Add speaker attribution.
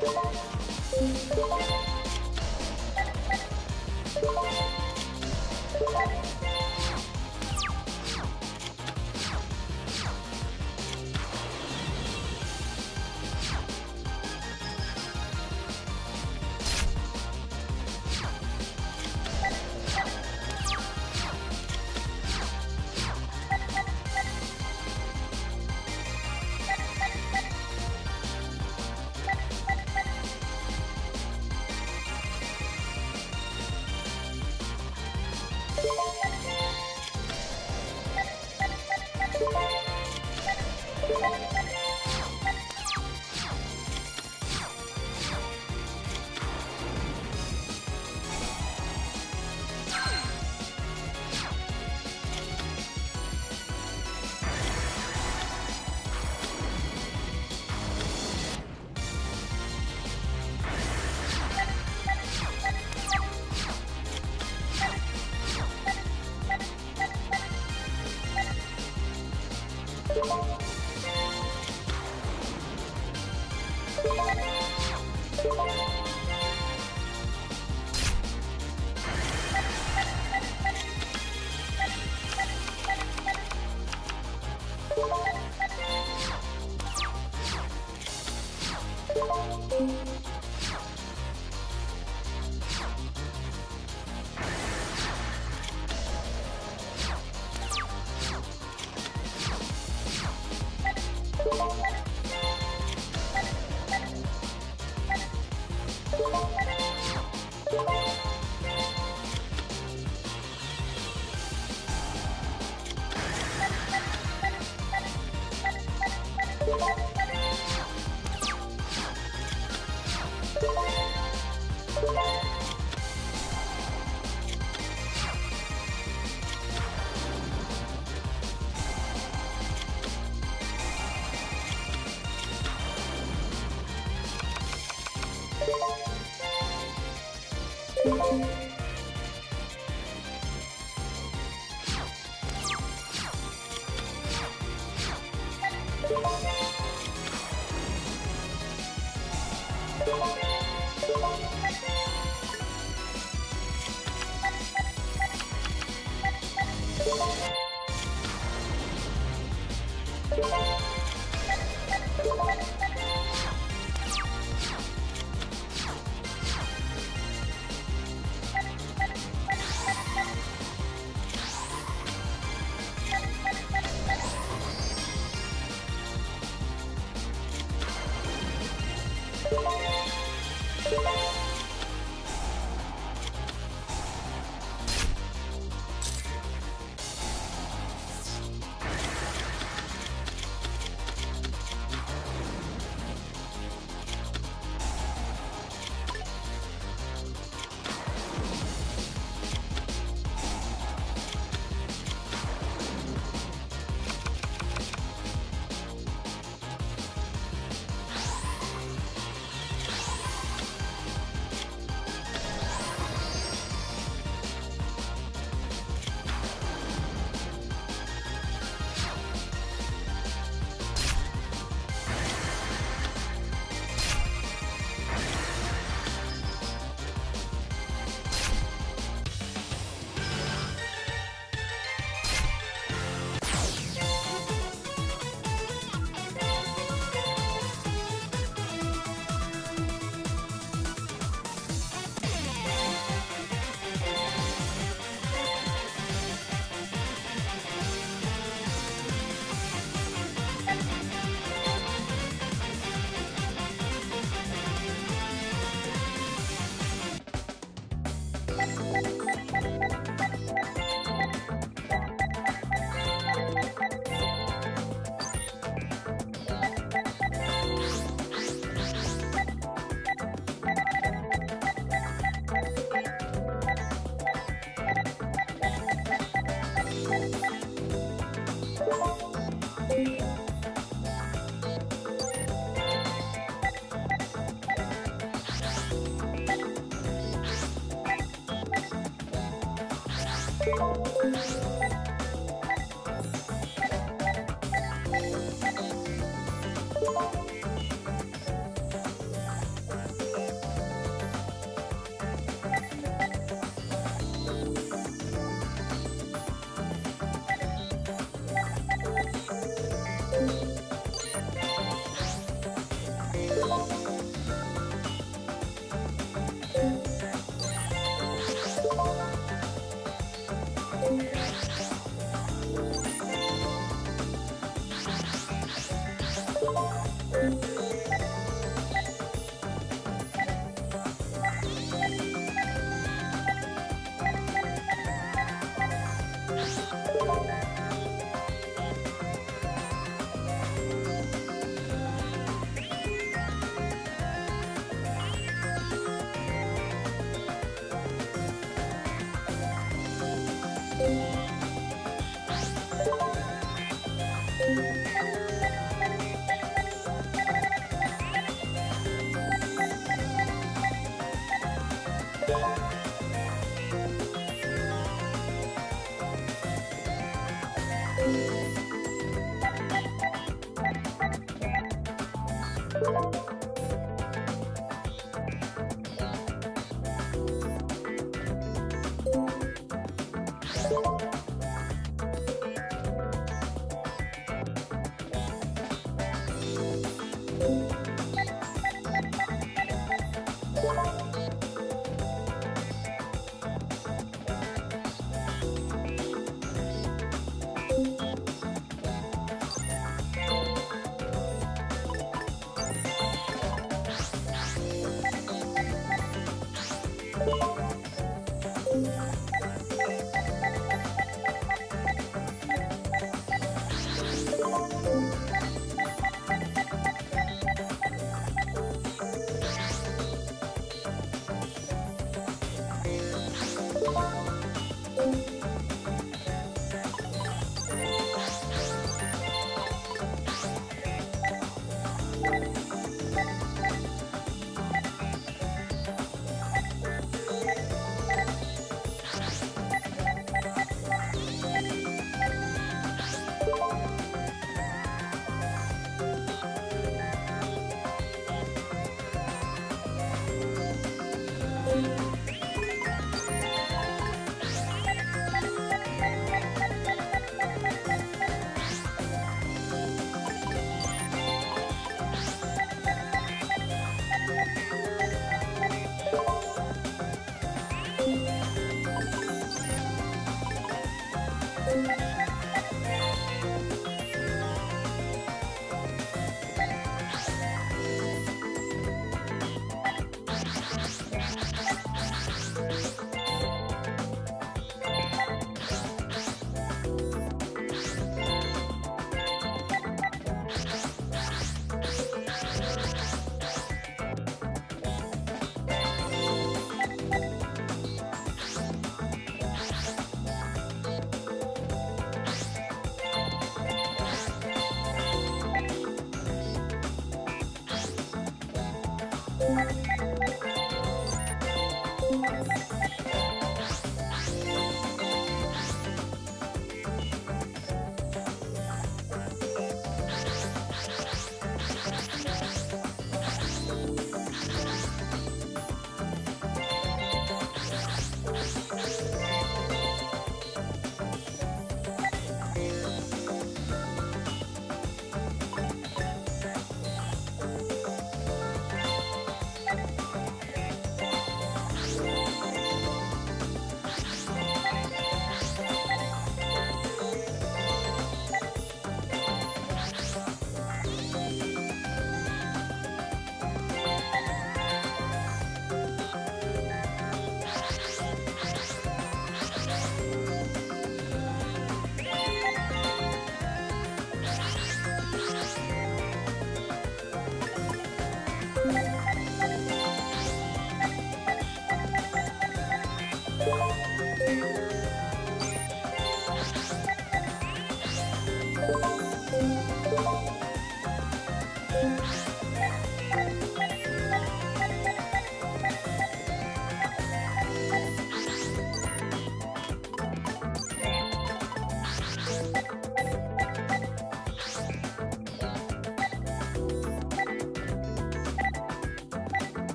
Speaker 1: you you